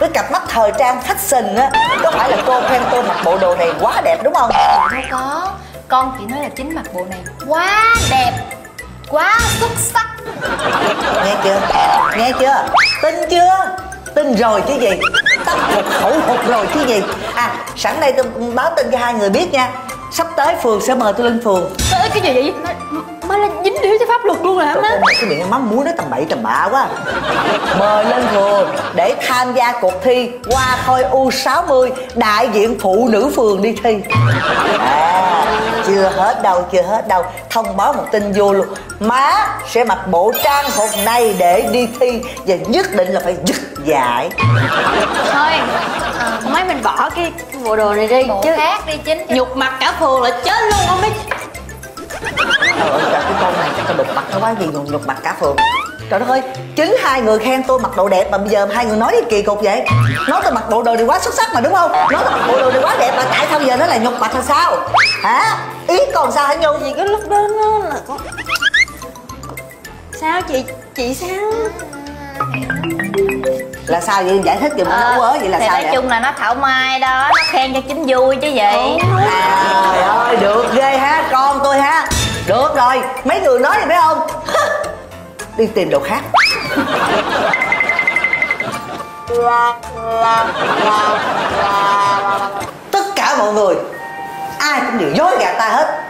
Với cặp mắt thời trang fashion á có phải là cô khen tôi mặc bộ đồ này quá đẹp đúng không? Đâu có. Con chỉ nói là chính mặc bộ này Quá đẹp Quá xuất sắc. Nghe chưa? Nghe chưa? Tin chưa? Tin rồi chứ gì? Tâm phục khẩu phục rồi chứ gì? À sẵn đây tôi báo tin cho hai người biết nha. Sắp tới phường sẽ mời tôi lên phường. Ê, Cái gì vậy Má là dính điếu cho pháp luật luôn hả má? cái miệng mắm muối nó tầm bậy tầm bạ quá. Mời lên phường để tham gia cuộc thi qua khôi U60 đại diện phụ nữ phường đi thi. À chưa hết đâu chưa hết đâu. Thông báo một tin vô luôn. Má sẽ mặc bộ trang phục này để đi thi và nhất định là phải dứt giải. Thôi à, mấy mình bỏ cái bộ đồ này đi Bộ chứ. khác đi chính nhục mặt cả phường là chết luôn không biết Trời ơi, cái con này chắc là đục mặt nó quá gì nhục đục mặt cả phường Trời đất ơi, chính hai người khen tôi mặc đồ đẹp mà bây giờ hai người nói gì kỳ cục vậy? Nói tôi mặc bộ đồ này quá xuất sắc mà đúng không? Nói tôi mặc bộ đồ này quá đẹp mà tại sao giờ nó là nhục mặt hay sao? Hả? Ý còn sao hả Nhung? gì cái lúc đó nó là con sao chị chị sao? Là sao vậy? Giải thích giùm nó quớ vậy là thì sao nói vậy? chung là nó thảo mai đó nó khen cho chính vui chứ vậy À, trời ơi, được ghê ha, con tôi ha Được rồi, mấy người nói gì biết không? Đi tìm đồ khác Tất cả mọi người Ai cũng đều dối gạt ta hết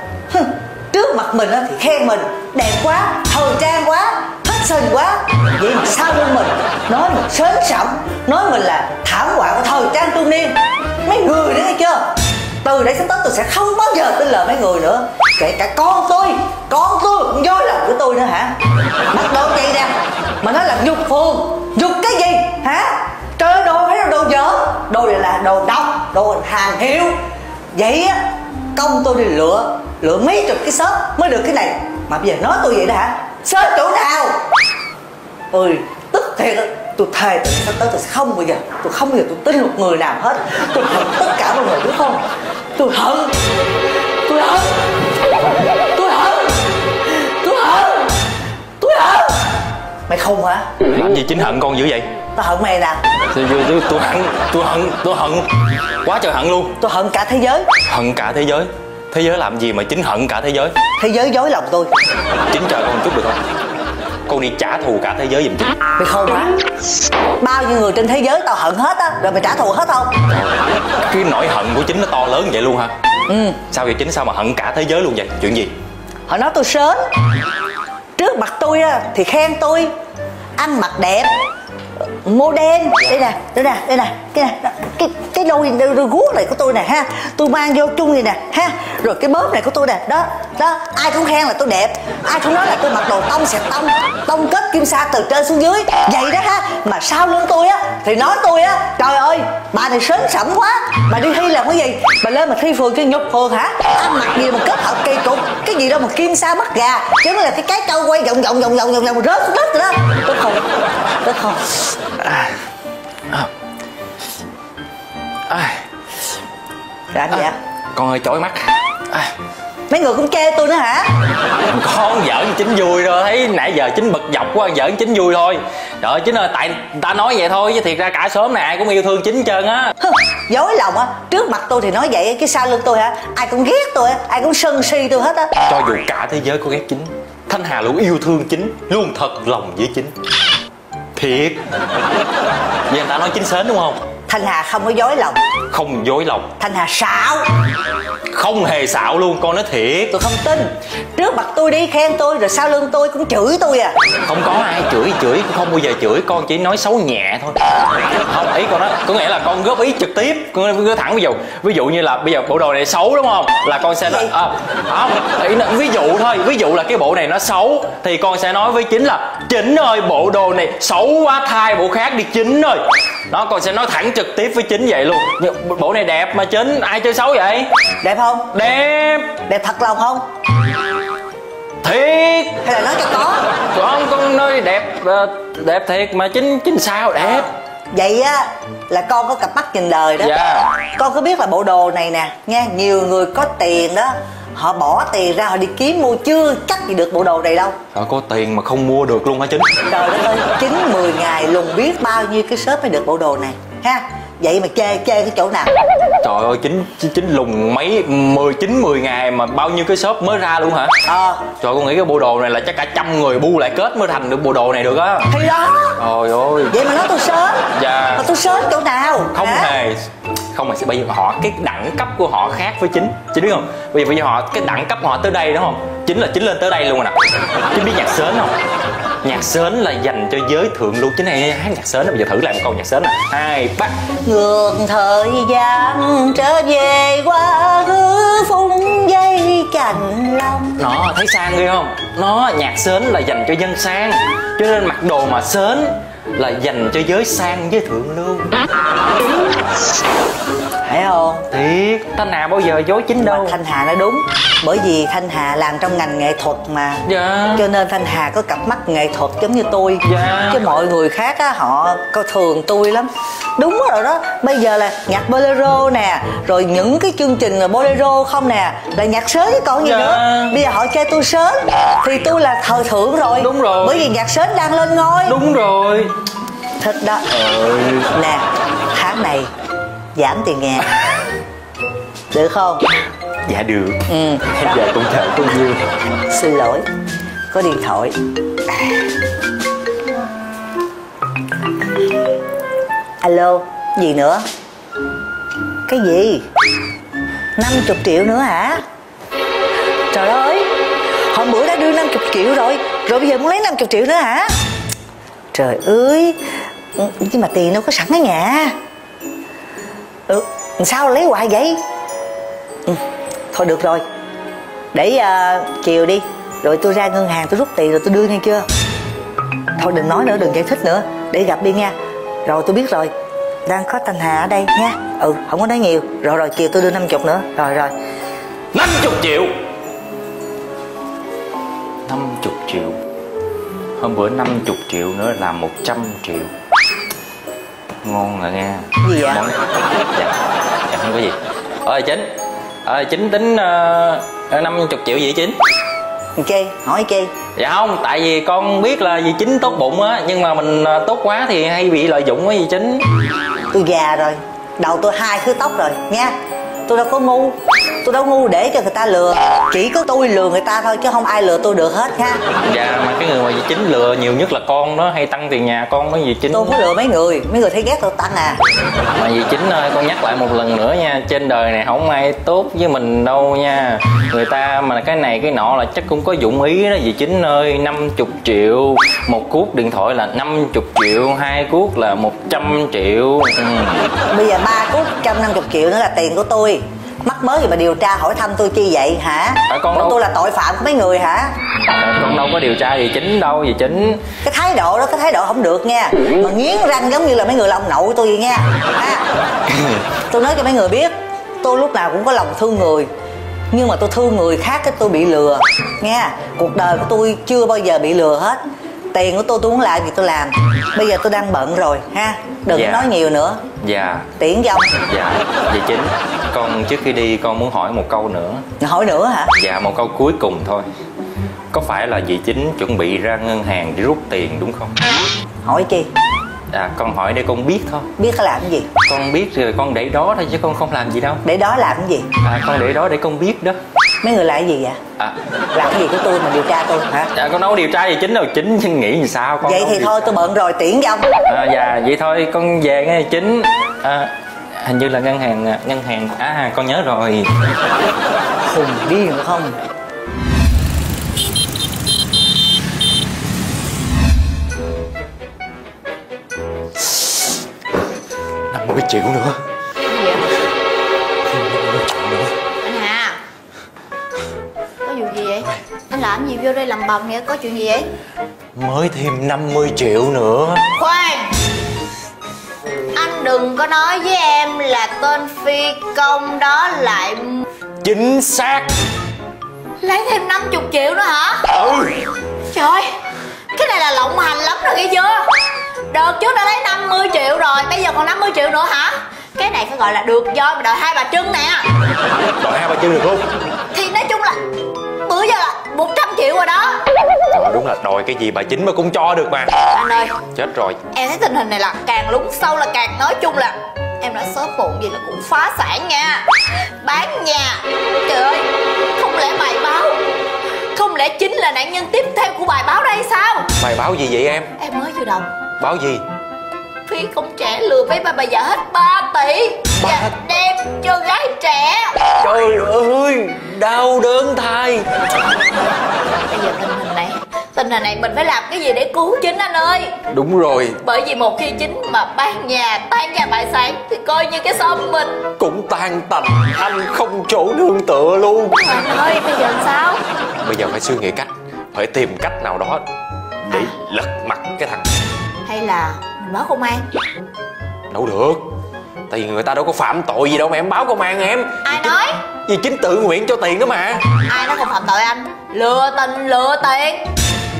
Trước mặt mình á thì khen mình Đẹp quá, thời trang quá Fashion quá. Vậy sao lưng mình Nói mình sến sẩm Nói mình là thảm họa của thời trang trung niên? Mấy người đấy nghe chưa? Từ đây sắp tới tôi sẽ không bao giờ tin lời mấy người nữa. Kể cả con tôi con tôi cũng dối lòng của tôi nữa hả? Bắt đầu vậy nè? Mà nói là nhục phường nhục cái gì? Hả? Trời ơi, đồ phải là đồ dở. Đồ này là đồ độc đồ hàng hiệu. Vậy á công tôi đi lựa lựa mấy chục cái shop mới được cái này. Mà bây giờ nói tôi vậy đó hả? Shop chỗ nào? Ơi tức thiệt tôi thề từ sắp tới tôi sẽ không bao giờ. Tôi không bao giờ tôi tin một người nào hết. Tôi hận tất cả mọi người biết không? Tôi hận. Tôi hận. Tôi hận. Tôi hận. Tôi hận. Mày không hả? Làm gì chính hận con dữ vậy? Tao hận mày nè. Tôi, tôi, tôi, tôi hận tôi hận tôi hận. Quá trời hận luôn. Tôi hận cả thế giới. Hận cả thế giới thế giới làm gì mà chính hận cả thế giới? Thế giới dối lòng tôi. Chính chờ con một chút được không? Con đi trả thù cả thế giới giùm chính. Mày không hả bao nhiêu người trên thế giới tao hận hết á rồi mày trả thù hết không? Cái nỗi hận của chính nó to lớn vậy luôn hả? Ừ. Sao vậy chính? Sao mà hận cả thế giới luôn vậy? Chuyện gì? Họ nói tôi sến. Trước mặt tôi á thì khen tôi. Ăn mặc đẹp mô đen đây nè đây nè đây nè cái nè cái cái đôi đôi, guốc này của tôi nè ha tôi mang vô chung này nè ha rồi cái bóp này của tôi nè đó đó ai cũng khen là tôi đẹp ai cũng nói là tôi mặc đồ tông xẹt tông tông kết kim sa từ trên xuống dưới vậy đó ha mà sau lưng tôi á thì nói tôi á trời ơi bà này sến sẩm quá bà đi thi làm cái gì bà lên mà thi phường cho nhục phường hả ăn mặc gì mà kết hợp kỳ cục cái gì đâu mà kim sa mắt gà chứ là cái cái trâu quay vòng vòng vòng vòng vòng vòng rớt xuống đất rồi đó tôi không tôi không à, làm gì ạ con hơi chói mắt. À, mấy người cũng chê tôi nữa hả? Con giỡn chính vui thôi thấy nãy giờ chính bực dọc quá giỡn chính vui thôi. Trời ơi, chính ơi tại người ta nói vậy thôi chứ thiệt ra cả xóm này ai cũng yêu thương chính hết trơn á. Dối lòng á. Trước mặt tôi thì nói vậy cái sau lưng tôi hả? Ai cũng ghét tôi ai cũng sân si tôi hết á. Cho dù cả thế giới có ghét chính thanh hà luôn yêu thương chính luôn thật lòng với chính thiệt. Vậy người ta nói chính sến đúng không? Thanh hà không có dối lòng. Không dối lòng. Thanh hà xạo. Không hề xạo luôn con nói thiệt. Tôi không tin. Trước mặt tôi đi khen tôi rồi sau lưng tôi cũng chửi tôi à. Không có ai chửi chửi cũng không bao giờ chửi con chỉ nói xấu nhẹ thôi. Không ý con nói có nghĩa là con góp ý trực tiếp con nói thẳng ví dụ ví dụ như là bây giờ bộ đồ này xấu đúng không? Là con sẽ nói à, không là, ví dụ thôi ví dụ là cái bộ này nó xấu thì con sẽ nói với chính là chính ơi bộ đồ này xấu quá thay bộ khác đi chính ơi. Đó con sẽ nói thẳng trực tiếp với chính vậy luôn. Nhưng bộ này đẹp mà chính ai chơi xấu vậy? Đẹp không? Đẹp. Đẹp thật lòng không? Thiệt. Hay là nói cho có. Con con nói đẹp ờ, đẹp thiệt mà chính chính sao? Đẹp. Vậy á là con có cặp mắt nhìn đời đó. Dạ. Con có biết là bộ đồ này nè nha nhiều người có tiền đó họ bỏ tiền ra họ đi kiếm mua chưa chắc gì được bộ đồ này đâu. Trời có tiền mà không mua được luôn hả chính? Trời đất ơi chín mười ngày lùng biết bao nhiêu cái shop mới được bộ đồ này ha? Vậy mà chê chê cái chỗ nào? Trời ơi chính chính, chính lùng mấy mười chín mười ngày mà bao nhiêu cái shop mới ra luôn hả? Ờ. Trời con nghĩ cái bộ đồ này là chắc cả trăm người bu lại kết mới thành được bộ đồ này được á. Thì đó Trời ơi. Vậy mà nói tôi sớm. Dạ. mà tôi sớm chỗ nào? Không hả? hề không mà bây giờ họ cái đẳng cấp của họ khác với chính chính biết không? Bây giờ bây giờ họ cái đẳng cấp họ tới đây đúng không? Chính là chính lên tới đây luôn rồi nè. Chính biết nhạc sến không nhạc sến là dành cho giới thượng lưu. Chính này hát nhạc sến bây giờ thử làm một câu nhạc sến nè. Hai ba ngược thời gian trở về quá khứ phung dây cành long nó thấy sang ghê không? Nó nhạc sến là dành cho dân sang. Cho nên mặc đồ mà sến là dành cho giới sang với thượng lưu phải không? Thiệt. Thanh hà bao giờ dối chính mà đâu. Thanh hà nói đúng. Bởi vì thanh hà làm trong ngành nghệ thuật mà. Dạ. Cho nên thanh hà có cặp mắt nghệ thuật giống như tôi. Dạ. chứ mọi người khác á họ coi thường tôi lắm. Đúng rồi đó. Bây giờ là nhạc bolero nè rồi những cái chương trình là bolero không nè là nhạc sến chứ còn gì Dạ. nữa. Bây giờ họ chê tôi sến thì tôi là thời thượng rồi. Đúng rồi. bởi vì nhạc sến đang lên ngôi. Đúng rồi. Thích đó. Ơi. Nè tháng này giảm tiền nghe được không? Dạ được. Ừ. Dạ cũng chờ cô nhiêu xin lỗi. Có điện thoại. Alo gì nữa? Cái gì? 50 triệu nữa hả? Trời ơi hôm bữa đã đưa 50 triệu rồi rồi bây giờ muốn lấy 50 triệu nữa hả? Trời ơi nhưng mà tiền đâu có sẵn ở nhà ừ, sao lấy hoài vậy? Ừ, thôi được rồi. Để à, uh, chiều đi rồi tôi ra ngân hàng tôi rút tiền rồi tôi đưa nghe chưa? Thôi đừng nói nữa đừng giải thích nữa. Để gặp đi nha. Rồi tôi biết rồi. Đang có thanh hà ở đây nha. Ừ không có nói nhiều. Rồi rồi chiều tôi đưa 50 nữa. Rồi rồi. 50 triệu. 50 triệu. Hôm bữa 50 triệu nữa là 100 triệu. Ngon rồi nghe. Gì ạ? Món- Dạ, dạ không có gì. Ơi chính. Ờ chính tính uh, 50 triệu gì vậy chính? Chi hỏi chi Dạ không, tại vì con biết là dì chính tốt bụng á Nhưng mà mình ờ, tốt quá thì hay bị lợi dụng á dì chính. Tôi già rồi. Đầu tôi hai thứ tóc rồi nha. Tôi đâu có ngu tôi đâu ngu để cho người ta lừa. Chỉ có tôi lừa người ta thôi chứ không ai lừa tôi được hết nha. Dạ mà cái người mà dì chính lừa nhiều nhất là con đó Hay tăng tiền nhà con đó dì chính. Tôi không có lừa mấy người mấy người thấy ghét tôi tăng à. Mà dì chính ơi con nhắc lại một lần nữa nha Trên đời này không ai tốt với mình đâu nha. Người ta mà cái này cái nọ là chắc cũng có dụng ý đó dì chính ơi 50 triệu Một cuốc điện thoại là 50 triệu Hai cuốc là 100 triệu. Ừ. bây giờ ba cút 150 triệu nữa là tiền của tôi mắc mới gì mà điều tra hỏi thăm tôi chi vậy hả? À, con đâu- tôi là tội phạm của mấy người hả? Ờ, Con đâu có điều tra dì chính đâu dì chính. Cái thái độ đó cái thái độ không được nha. Mà nghiến răng giống như là mấy người là ông nội tôi vậy nha. Ha. Tôi nói cho mấy người biết tôi lúc nào cũng có lòng thương người. Nhưng mà tôi thương người khác cái tôi bị lừa nha. Cuộc đời của tôi chưa bao giờ bị lừa hết tiền của tôi tôi muốn làm gì tôi làm. Bây giờ tôi đang bận rồi ha? Đừng Dạ. nói nhiều nữa. Dạ. Tiễn cho ông. Dạ dì chính. Con trước khi đi con muốn hỏi một câu nữa. Hỏi nữa hả? Dạ một câu cuối cùng thôi. Có phải là dì chính chuẩn bị ra ngân hàng để rút tiền đúng không? hỏi chi À con hỏi để con biết thôi. Biết làm cái gì? Con biết rồi con để đó thôi chứ con không làm gì đâu. Để đó làm cái gì? À con để đó để con biết đó. Mấy người làm cái gì vậy? À, làm cái gì của tôi mà điều tra tôi hả? À con đâu có điều tra gì chính đâu. Chính nhưng nghĩ gì sao con vậy thì điều- thôi tôi bận rồi tiễn cho ông. À, dạ vậy thôi con về nghe chính. À, hình như là ngân hàng à, ngân hàng. À con nhớ rồi. Khùng điên không 50 triệu nữa Anh Hà Có vụ gì vậy? Anh làm gì vô đây làm bầm vậy? Có chuyện gì vậy? mới thêm 50 triệu nữa Khoan Anh đừng có nói với em là tên phi công đó lại chính xác lấy thêm 50 triệu nữa hả? ừ Trời ơi, Cái này là lộng hành lắm rồi nghe chưa Đợt trước đã lấy 50 triệu rồi Bây giờ còn 50 triệu nữa hả? Cái này phải gọi là được do mà đợi hai bà trưng nè. Đòi hai ba chương được không? Thì nói chung là Bữa giờ là 100 triệu rồi đó. Trời đúng là đòi cái gì bà chính mà cũng cho được mà. Anh ơi Chết rồi. Em thấy tình hình này là càng lún sâu là càng nói chung là Em đã sớm muộn gì là cũng phá sản nha. Bán nhà. Trời ơi Không lẽ bài báo Không lẽ chính là nạn nhân tiếp theo của bài báo đây sao? Bài báo gì vậy em? Em mới vừa đọc Báo gì? Phi công trẻ lừa mấy bà bà già hết 3 tỷ. Và đem cho gái trẻ. Trời ơi Đau đớn thai Bây giờ tình hình này Tình hình này mình phải làm cái gì để cứu chính anh ơi? Đúng rồi. Bởi vì một khi chính mà bán nhà tan nhà bại sản Thì coi như cái xóm mình. Cũng tan tành Anh không chỗ nương tựa luôn. Anh ơi bây giờ sao? Bây giờ phải suy nghĩ cách Phải tìm cách nào đó Để lật mặt cái thằng Hay là mình báo công an? Đâu được. Tại vì người ta đâu có phạm tội gì đâu mà em báo công an em. Ai nói? Vì chính tự nguyện cho tiền đó mà. Ai nói không phạm tội anh? Lừa tình lừa tiền.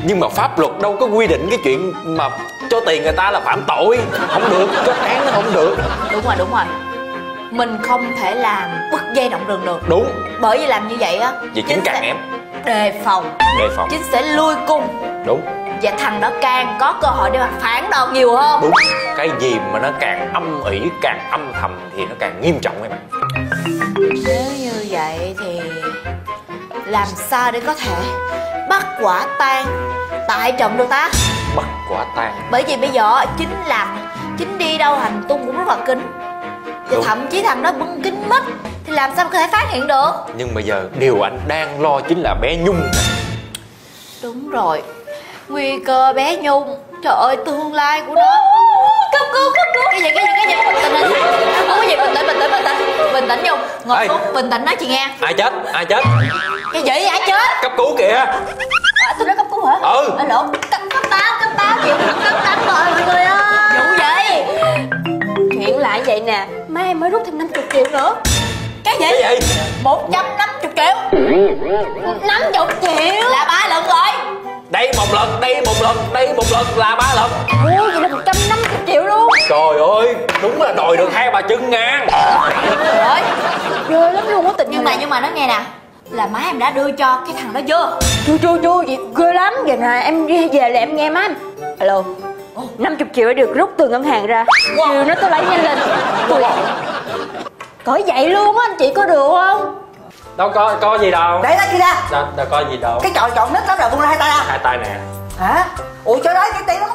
Nhưng mà pháp luật đâu có quy định cái chuyện mà cho tiền người ta là phạm tội. Không được, kết án nó không được. Đúng rồi đúng rồi. Mình không thể làm bứt dây động rừng được. Đúng, Bởi vì làm như vậy á vì chính càng sẽ em. Đề phòng. Đề phòng. Chính sẽ lui cung Đúng, Và thằng đó càng có cơ hội để mà phản đòn nhiều hơn đúng. Cái gì mà nó càng âm ỉ, càng âm thầm thì nó càng nghiêm trọng em ạ. Nếu như vậy thì Làm sao để có thể Bắt quả tang Tại trận được ta? Bắt quả tang. Bởi vì bây giờ chính làm Chính đi đâu hành tung cũng rất là kín. Và Đúng. thậm chí thằng đó bưng kính mít Thì làm sao mà có thể phát hiện được? Nhưng bây giờ điều anh đang lo chính là bé Nhung Đúng rồi Nguy cơ bé Nhung. Trời ơi tương lai của nó. Cấp cứu cấp cứu. Cái gì cái gì cái gì? Bình tĩnh bình tĩnh Không có cái gì? Bình tĩnh bình tĩnh bình tĩnh. Bình tĩnh Nhung. Ngồi Ê. xuống. Bình tĩnh nói chị nghe. Ai chết, ai chết? Cái gì? Ai chết? Cấp cứu kìa. À, Tôi nói cấp cứu hả? Ừ. à, lộn. Cấp cấp tám cấp tám chuyện cấp tám rồi mọi người ơi. Vụ gì Chuyện lại vậy nè. Má em mới rút thêm 50 triệu nữa. Cái gì? Cái gì? 150 triệu. 50 triệu? Là ba lần rồi Đây một lần, đây một lần, đây một lần là ba lần. Ôi vậy là 150 triệu luôn. Trời ơi, đúng là đòi được hai bà chân ngang. Trời ơi Ghê lắm luôn á tình Nhưng mà nhưng mà nó nghe nè Là má em đã đưa cho cái thằng đó chưa Chua chua chua vậy ghê lắm. Vậy nè em đi về là em nghe má em. Alo 50 triệu đã được rút từ ngân hàng ra. Chiều nó tôi lấy nhanh lên. Tôi... Cởi vậy luôn á anh chị có được không Đâu có, có gì đâu. Để đó kia ra. Đâu, đâu có gì đâu. Cái chọi chọn nít lắm là buông ra hai tay ra Hai tay nè. Hả? Ủa trời ơi cái tiền nó